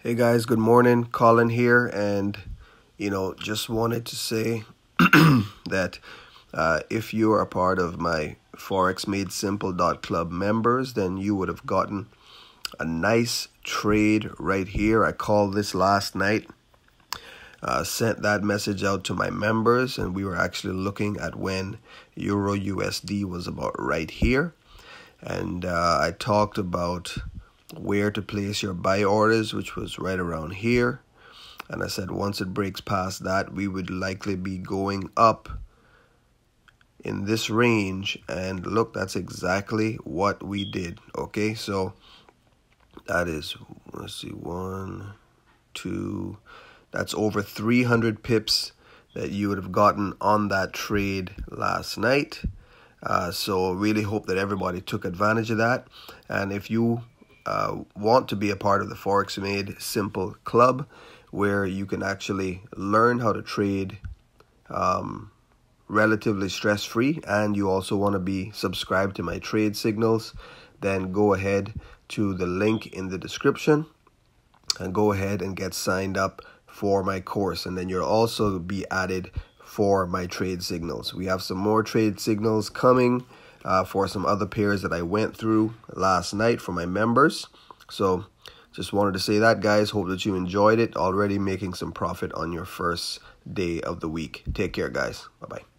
Hey guys, good morning. Collin here, and you know, just wanted to say that uh, if you are a part of my ForexMadeSimple.club members, then you would have gotten a nice trade right here. I called this last night, uh, sent that message out to my members, and we were actually looking at when Euro USD was about right here. And uh, I talked about where to place your buy orders, which was right around here. And I said once it breaks past that, we would likely be going up in this range. And look, that's exactly what we did. Okay, so that is, let's see, one, two, that's over 300 pips that you would have gotten on that trade last night. Uh, so really hope that everybody took advantage of that. And if you uh, want to be a part of the Forex Made Simple Club, where you can actually learn how to trade um, relatively stress free, and you also want to be subscribed to my trade signals, then go ahead to the link in the description and go ahead and get signed up for my course. And then you'll also be added for my trade signals. We have some more trade signals coming uh, for some other pairs that I went through last night for my members. So just wanted to say that, guys. Hope that you enjoyed it. Already making some profit on your first day of the week. Take care, guys. Bye bye.